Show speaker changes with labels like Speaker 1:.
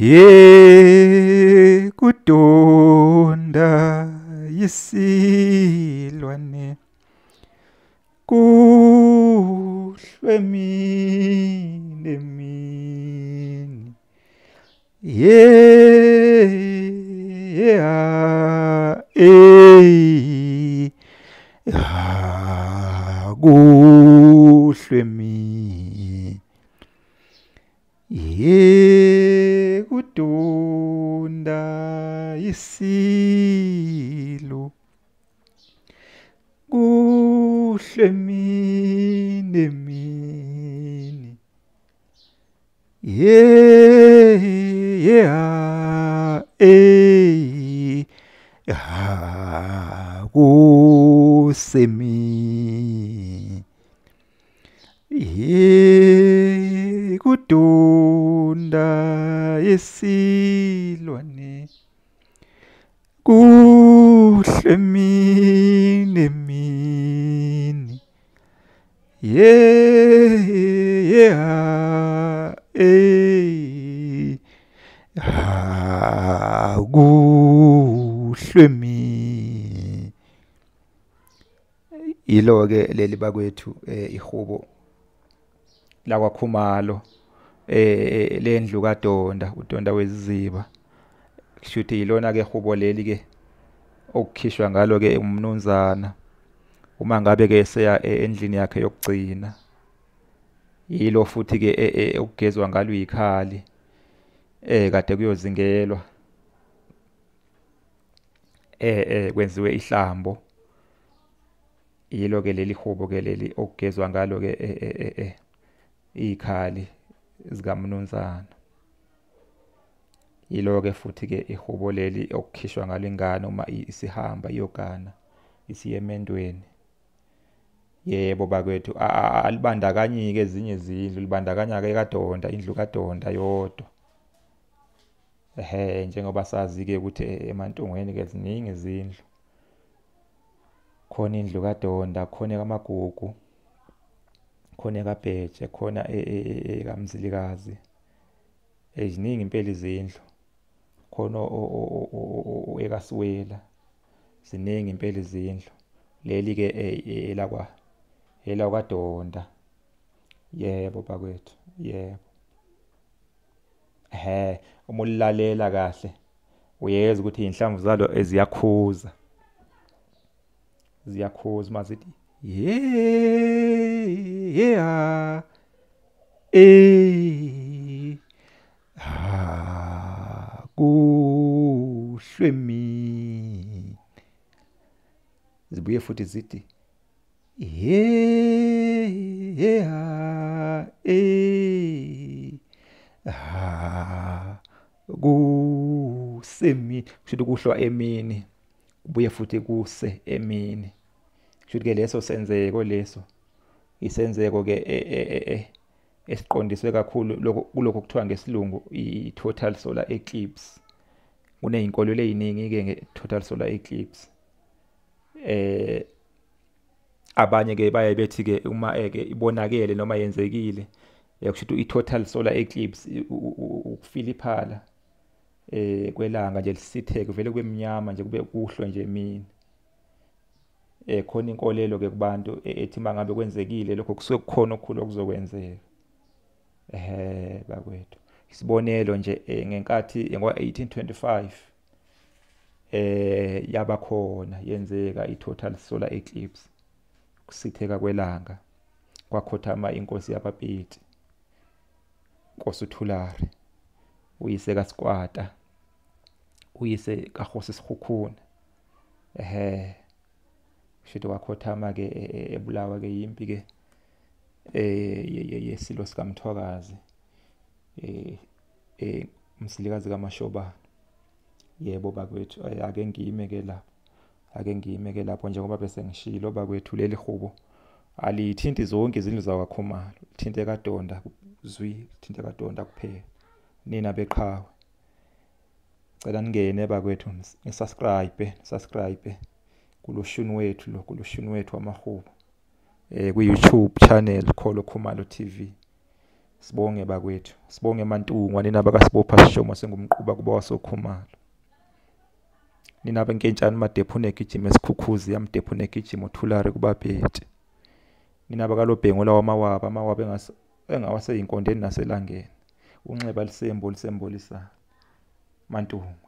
Speaker 1: ye kudonda yisilwane kuhlwe mine mini ye ya eh ha kuhlwe mini ye isilo kuhle mine mini ye ye ha eh ha kusemini ye kudunda yesilwane kuhle mini ye ye ha eh. Ha kuhle mini yilo ke leli bakwethu eh, ihubo lakwakhumalo eh lendlu kaDonda uDonda weziziba kushuthi yilona ke hubo leli ke okukhishwa ngalo ke umnumzana uma ngabe ke seya e- endlini yakhe yokugcina yilo futhi ke e- e- okugezwa ngalo ikhali eh kade kuyozingelwa. Eh eh kwenziwe ihlambo. Yilo ke leli hubo ke leli okugezwa ngalo ke eh, eh, eh, ikhali zikaMnumzana yilo ke futhi ke ihubo leli okukhishwa ngalo ingane uma isihamba iyogana isiyemendweni. Yebo bakwethu alibandakanyike ezinye izindlu libandakanya ke kaDonda indlu kaDonda yodwa. Ehe njengoba sazi ke ukuthi e- emantungweni ke ziningi izindlu. Khona indlu kaDonda khona kamagugu khona kaBheje khona e- e- e- e- eziningi impela izindlu. Khona ekasiwela. Ziningi impela izindlu. Leli ke eh, elakwa elakwaDonda yebo bakwethu yebo. Ehe uma ulilalela kahle uyeza ukuthi inhlamvu zalo eziyakhuza ziyakhuza. Mazithi ye yeah eh ha kuhlwe mini zibuye futhi zithi ye yeah eh ha kusemini kusho kuhlwa emini. Kubuye futhi kuse emini. Kusho ke leso senzeko leso isenzeko ke e- e- e- e- esiqondiswe kakhulu lokho kulokho kuthiwa ngesilungu i-total solar eclipse. Kuneyinkolelo eziningi ke nge-total solar eclipse. Eh abanye ke baye bethi ke uma eke ibonakele noma yenzekile yakusho ukuthi i-total solar eclipse ukufiliphala eh kwelanga nje lisitheke vele kwemnyama nje kube kuhlwe nje emini eh khona inkolelo ke kubantu e- ethi mangabe kwenzekile lokho kusuke kukhona okukhulu okuzokwenzeka. Ehe bakwethu. Isibonelo nje eh, ngenkathi ngo1825 eh yaba khona yenzeka i-total solar eclipse kusitheka kwelanga kwakhothama inkosi yabaPeti Nkosi uThulari uyise kaSikwata uyise kaHosi Sikhukhuna ehe kushuthi wakhothama ke e- e- ebulawa ke yimpi ke eh ye- ye- yesilo sikaMthwakazi. Umsilikazi kaMashobana yebo bakwethu eh, ake ngime ke lapho ake ngime ke lapho njengoba bese ngishilo bakwethu leli hubo alithinti zonke izindlu zakwakhumalo lithinte kaDonda zwi lithinte kaDonda kuphela nina beqhawe. Cela ningene bakwethu nisubscribe subscribe kuloshuni wethu lo kuloshuni wethu wamahubo eh ku YouTube channel Kholo Khumalo TV sibonge bakwethu sibonge mantungwa nina bakasibopha sishoma sengumquba kuba wasokhumalo nina benkentshani madepho unegijima esikhukhuzi yamdepho unegijima uthulare kubabheti nina bakalobhengo lawamawaba amawaba engawasey'inkondeni naselangeni. Unxeba lisembo lisembolisayo mantungu